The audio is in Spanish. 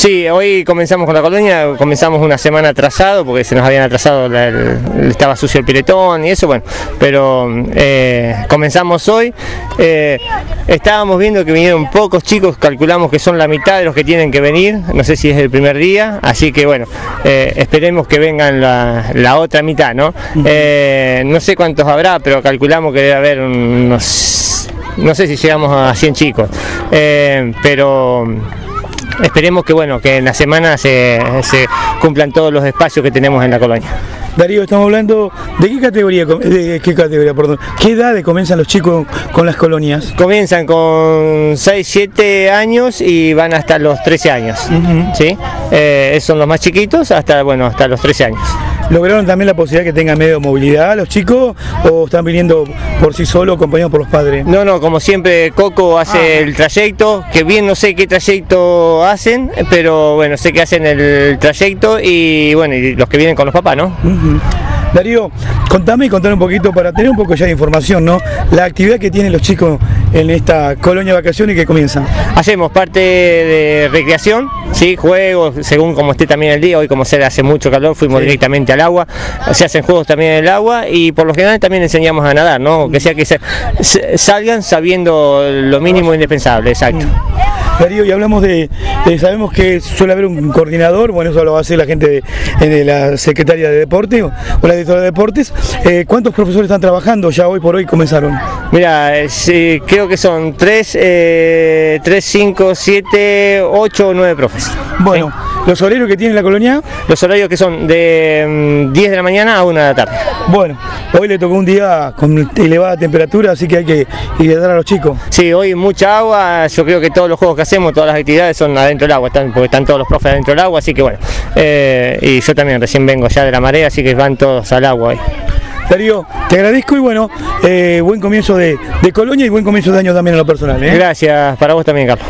Sí, hoy comenzamos con la colonia, comenzamos una semana atrasado porque se nos habían atrasado, la- el- estaba sucio el piletón y eso, bueno, pero eh, comenzamos hoy. eh, estábamos viendo que vinieron pocos chicos, calculamos que son la mitad de los que tienen que venir, no sé si es el primer día, así que bueno, eh, esperemos que vengan la, la otra mitad, ¿no? No sé cuántos habrá, pero calculamos que debe haber unos, no sé si llegamos a 100 chicos, pero esperemos que bueno que en la semana se, se cumplan todos los espacios que tenemos en la colonia. Darío, estamos hablando de qué categoría, de qué categoría, perdón, qué edades comienzan los chicos con las colonias. Comienzan con 6, 7 años y van hasta los 13 años. ¿sí? Eh, son los más chiquitos hasta bueno hasta los 13 años. ¿Lograron también la posibilidad que tengan medio de movilidad los chicos o están viniendo por sí solos acompañados por los padres? No, no, como siempre Coco hace el trayecto, que bien no sé qué trayecto hacen, pero bueno, sé que hacen el trayecto y bueno, y los que vienen con los papás, ¿no? Ujú. Darío, contame y contame un poquito para tener un poco ya de información, ¿no? La actividad que tienen los chicos en esta colonia de vacaciones que comienzan. Hacemos parte de recreación, ¿sí? juegos, según como esté también el día, hoy como se hace mucho calor, fuimos directamente al agua, se hacen juegos también en el agua y por lo general también enseñamos a nadar, ¿no? que sea que se- salgan sabiendo lo mínimo indispensable, exacto. Darío, y hablamos de, de- sabemos que suele haber un coordinador, bueno, eso lo va a hacer la gente de, de la Secretaría de Deporte o la Directora de Deportes. Eh, ¿Cuántos profesores están trabajando ya hoy por hoy comenzaron? Mira, eh, sí, creo que son 3, 3, 5, 7, 8 o 9 profes. Bueno, los horarios que tiene la colonia, Los horarios que son de mm, 10 de la mañana a 1 de la tarde. bueno, hoy le tocó un día con elevada temperatura, así que hay que hidratar a los chicos. Sí, hoy mucha agua, yo creo que todos los juegos que hacemos, todas las actividades son adentro del agua, están, porque están todos los profes adentro del agua, así que bueno, eh, y yo también recién vengo ya de la marea, así que van todos al agua hoy. Darío, te agradezco y bueno, eh, buen comienzo de, de colonia y buen comienzo de año también en lo personal. ¿eh? Gracias, para vos también, Carlos.